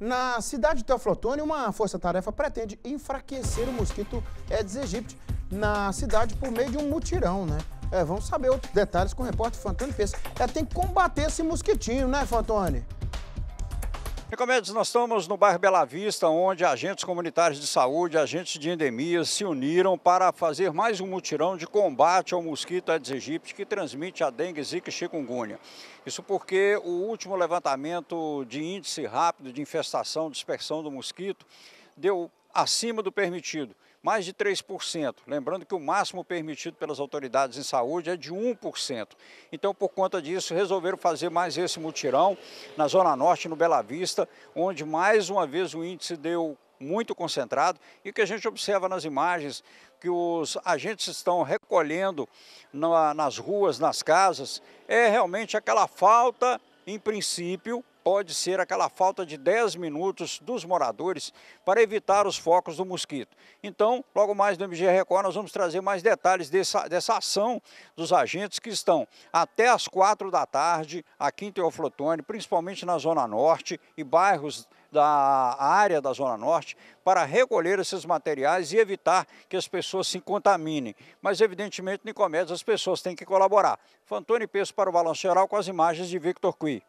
Na cidade de Teoflotone, uma força-tarefa pretende enfraquecer o mosquito Aedes aegypti na cidade por meio de um mutirão, né? É, vamos saber outros detalhes com o repórter Fantoni Pes. É, tem que combater esse mosquitinho, né, Fantoni? Nicomedes, nós estamos no bairro Bela Vista, onde agentes comunitários de saúde, agentes de endemias se uniram para fazer mais um mutirão de combate ao mosquito Aedes aegypti que transmite a dengue, zika e chikungunya. Isso porque o último levantamento de índice rápido de infestação, dispersão do mosquito, deu acima do permitido mais de 3%. Lembrando que o máximo permitido pelas autoridades em saúde é de 1%. Então, por conta disso, resolveram fazer mais esse mutirão na Zona Norte, no Bela Vista, onde mais uma vez o índice deu muito concentrado e que a gente observa nas imagens que os agentes estão recolhendo na, nas ruas, nas casas, é realmente aquela falta, em princípio, pode ser aquela falta de 10 minutos dos moradores para evitar os focos do mosquito. Então, logo mais no MG Record, nós vamos trazer mais detalhes dessa, dessa ação dos agentes que estão até as 4 da tarde aqui em Teoflotone, principalmente na Zona Norte e bairros da área da Zona Norte para recolher esses materiais e evitar que as pessoas se contaminem. Mas, evidentemente, Nicomedes, as pessoas têm que colaborar. Fantoni Peço para o Balanço Geral com as imagens de Victor Cui.